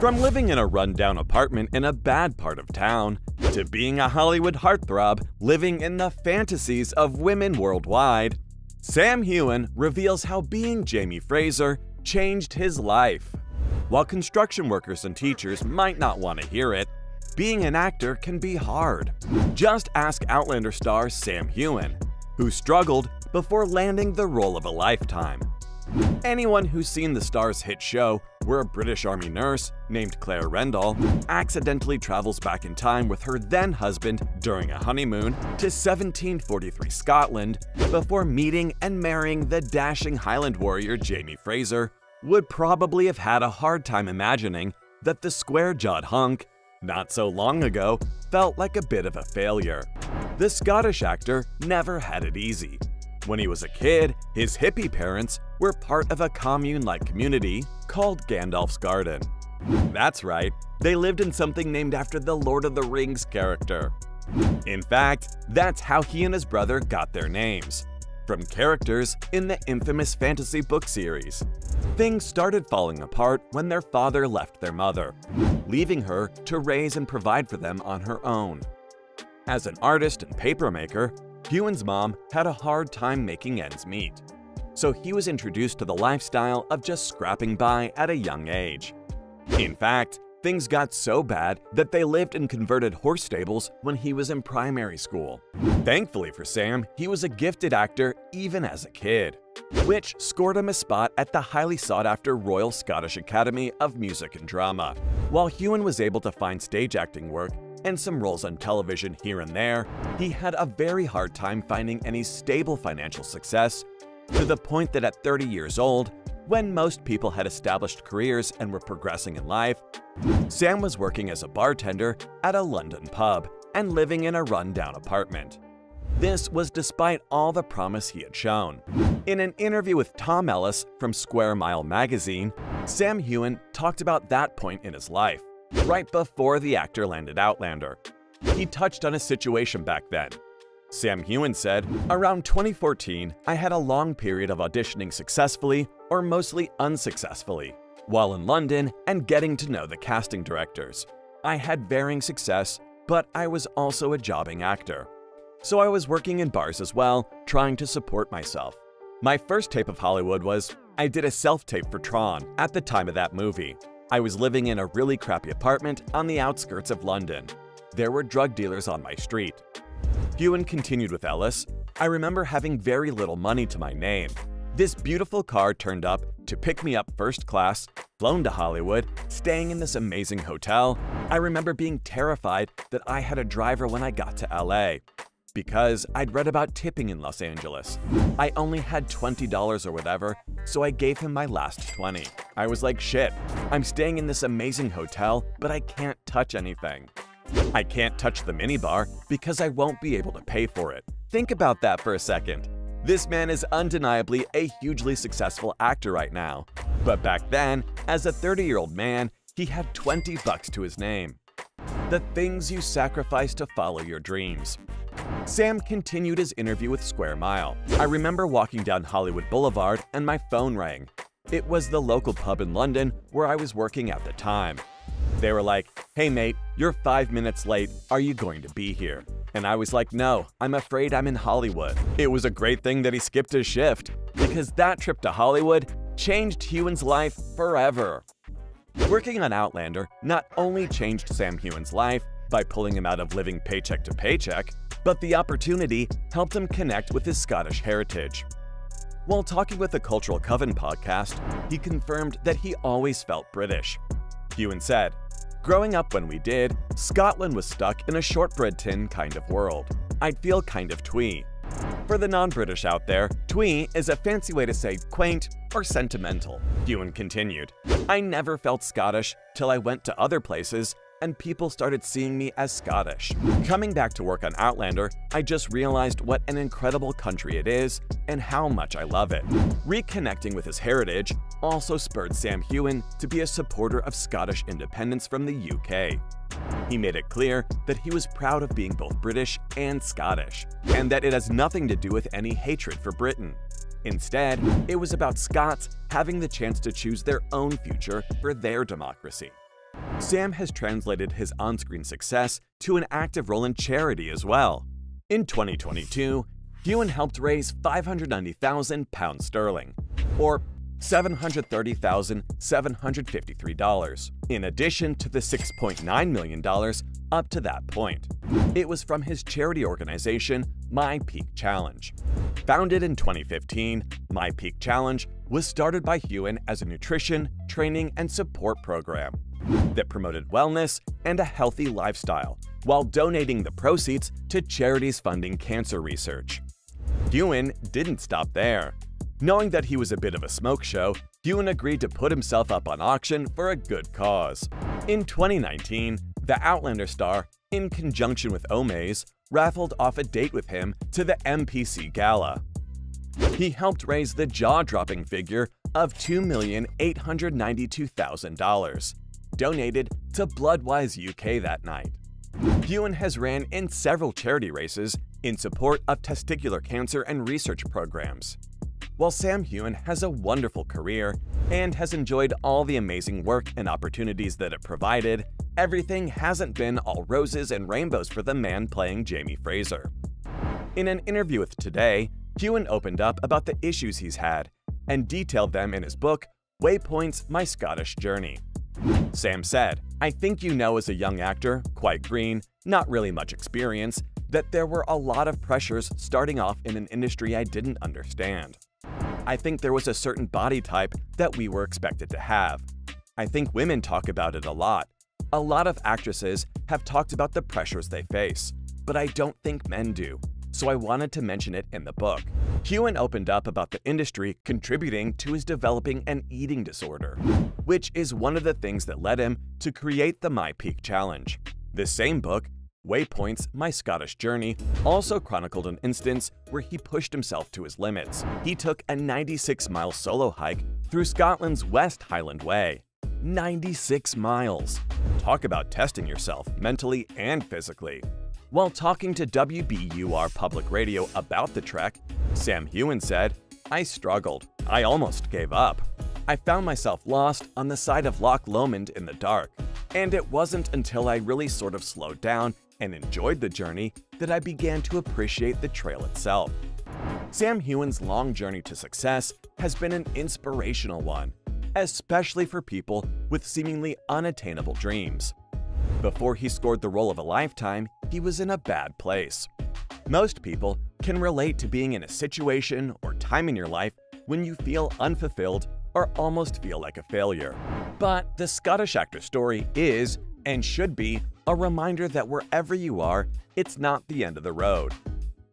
From living in a rundown apartment in a bad part of town, to being a Hollywood heartthrob living in the fantasies of women worldwide, Sam Heughan reveals how being Jamie Fraser changed his life. While construction workers and teachers might not want to hear it, being an actor can be hard. Just ask Outlander star Sam Heughan, who struggled before landing the role of a lifetime. Anyone who's seen the star's hit show, where a British Army nurse named Claire Randall accidentally travels back in time with her then husband during a honeymoon to 1743 Scotland before meeting and marrying the dashing Highland warrior Jamie Fraser, would probably have had a hard time imagining that the square jawed hunk, not so long ago, felt like a bit of a failure. The Scottish actor never had it easy. When he was a kid, his hippie parents were part of a commune like community called Gandalf's Garden. That's right, they lived in something named after the Lord of the Rings character. In fact, that's how he and his brother got their names from characters in the infamous fantasy book series. Things started falling apart when their father left their mother, leaving her to raise and provide for them on her own. As an artist and papermaker, Heughan's mom had a hard time making ends meet, so he was introduced to the lifestyle of just scrapping by at a young age. In fact, things got so bad that they lived in converted horse stables when he was in primary school. Thankfully for Sam, he was a gifted actor even as a kid, which scored him a spot at the highly sought after Royal Scottish Academy of Music and Drama. While Heughan was able to find stage acting work, and some roles on television here and there, he had a very hard time finding any stable financial success, to the point that at 30 years old, when most people had established careers and were progressing in life, Sam was working as a bartender at a London pub and living in a rundown apartment. This was despite all the promise he had shown. In an interview with Tom Ellis from Square Mile magazine, Sam Heughan talked about that point in his life right before the actor landed Outlander. He touched on a situation back then. Sam Heughan said, Around 2014, I had a long period of auditioning successfully or mostly unsuccessfully, while in London and getting to know the casting directors. I had varying success, but I was also a jobbing actor. So I was working in bars as well, trying to support myself. My first tape of Hollywood was I did a self tape for Tron at the time of that movie. I was living in a really crappy apartment on the outskirts of London. There were drug dealers on my street. Heughan continued with Ellis, I remember having very little money to my name. This beautiful car turned up to pick me up first class, flown to Hollywood, staying in this amazing hotel. I remember being terrified that I had a driver when I got to LA because I'd read about tipping in Los Angeles. I only had $20 or whatever, so I gave him my last 20. I was like, shit, I'm staying in this amazing hotel, but I can't touch anything. I can't touch the minibar because I won't be able to pay for it. Think about that for a second. This man is undeniably a hugely successful actor right now. But back then, as a 30 year old man, he had 20 bucks to his name. The things you sacrifice to follow your dreams. Sam continued his interview with Square Mile. I remember walking down Hollywood Boulevard and my phone rang. It was the local pub in London where I was working at the time. They were like, hey mate, you're five minutes late. Are you going to be here? And I was like, no, I'm afraid I'm in Hollywood. It was a great thing that he skipped his shift, because that trip to Hollywood changed Heughan's life forever. Working on Outlander not only changed Sam Heughan's life by pulling him out of living paycheck to paycheck, but the opportunity helped him connect with his Scottish heritage. While talking with the Cultural Coven podcast, he confirmed that he always felt British. Heughan said, Growing up when we did, Scotland was stuck in a shortbread tin kind of world. I'd feel kind of twee. For the non British out there, twee is a fancy way to say quaint or sentimental. Heughan continued, I never felt Scottish till I went to other places and people started seeing me as Scottish. Coming back to work on Outlander, I just realized what an incredible country it is and how much I love it. Reconnecting with his heritage also spurred Sam Heughan to be a supporter of Scottish independence from the UK. He made it clear that he was proud of being both British and Scottish, and that it has nothing to do with any hatred for Britain. Instead, it was about Scots having the chance to choose their own future for their democracy. Sam has translated his on screen success to an active role in charity as well. In 2022, Heughan helped raise 590,000 pounds sterling, or $730,753, in addition to the $6.9 million up to that point. It was from his charity organization, My Peak Challenge. Founded in 2015, My Peak Challenge was started by Heughan as a nutrition, training, and support program that promoted wellness and a healthy lifestyle while donating the proceeds to charities funding cancer research. Heughan didn't stop there. Knowing that he was a bit of a smoke show, Heughan agreed to put himself up on auction for a good cause. In 2019, the Outlander star, in conjunction with Omaze, raffled off a date with him to the MPC Gala. He helped raise the jaw-dropping figure of $2,892,000, donated to Bloodwise UK that night. Heughan has ran in several charity races in support of testicular cancer and research programs. While Sam Heughan has a wonderful career and has enjoyed all the amazing work and opportunities that it provided, everything hasn't been all roses and rainbows for the man playing Jamie Fraser. In an interview with Today, Heughan opened up about the issues he's had and detailed them in his book, Waypoints My Scottish Journey. Sam said, I think you know as a young actor, quite green, not really much experience, that there were a lot of pressures starting off in an industry I didn't understand. I think there was a certain body type that we were expected to have. I think women talk about it a lot. A lot of actresses have talked about the pressures they face, but I don't think men do, so I wanted to mention it in the book. Heughan opened up about the industry contributing to his developing an eating disorder, which is one of the things that led him to create the My Peak Challenge. This same book Waypoints, My Scottish Journey, also chronicled an instance where he pushed himself to his limits. He took a 96 mile solo hike through Scotland's West Highland Way. 96 miles. Talk about testing yourself mentally and physically. While talking to WBUR Public Radio about the trek, Sam Heughan said, I struggled. I almost gave up. I found myself lost on the side of Loch Lomond in the dark. And it wasn't until I really sort of slowed down and enjoyed the journey that I began to appreciate the trail itself. Sam Heughan's long journey to success has been an inspirational one, especially for people with seemingly unattainable dreams. Before he scored the role of a lifetime, he was in a bad place. Most people can relate to being in a situation or time in your life when you feel unfulfilled or almost feel like a failure. But the Scottish actor's story is, and should be, a reminder that wherever you are, it's not the end of the road.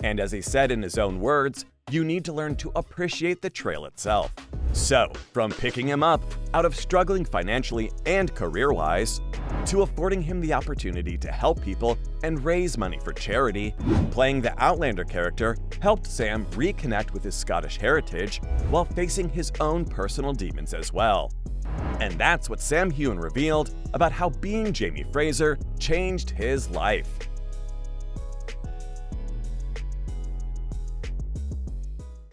And as he said in his own words, you need to learn to appreciate the trail itself. So, from picking him up out of struggling financially and career wise, to affording him the opportunity to help people and raise money for charity, playing the Outlander character helped Sam reconnect with his Scottish heritage while facing his own personal demons as well. And that's what Sam Heughan revealed about how being Jamie Fraser changed his life.